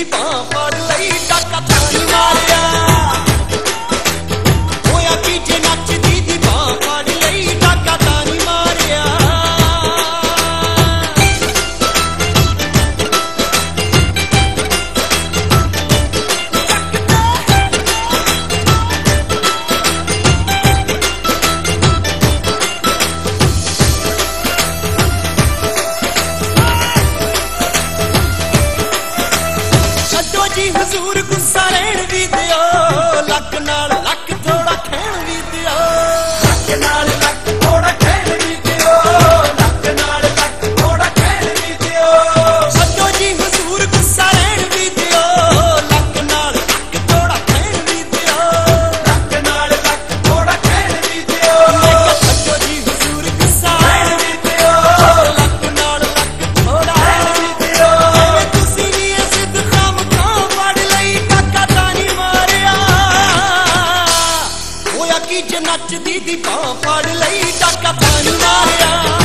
ਦੀ ਬਾਹ ਫੜ ਲਈ ਟਾਕਾ ਤਾਲੀ ਮਾਰਿਆ ਜੀ ਹਜ਼ੂਰ ਗੁੱਸਾ ਰਹਿਣ ਵੀ ਦਿਓ। ਲੱਕ ਨਾਲ ਲੱਕ, ਥੋੜਾ ਖੈਣ ਵੀ ਦਿਓ। ਲੱਕ ਨਾਲ ਫੜ ਲਈ ਟਾਕਾ ਪਾਣੀ ਮਾਰਿਆ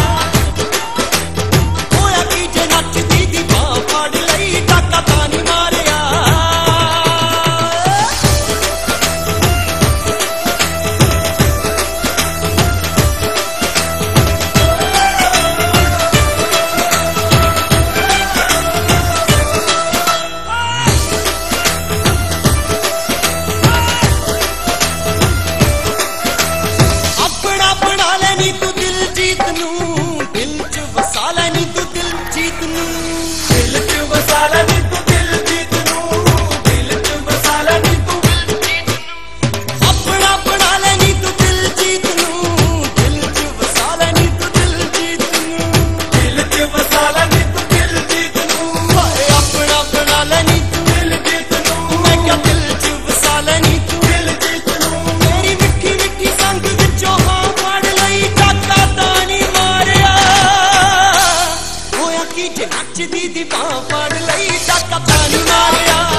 पान लई शाका पानी मारिया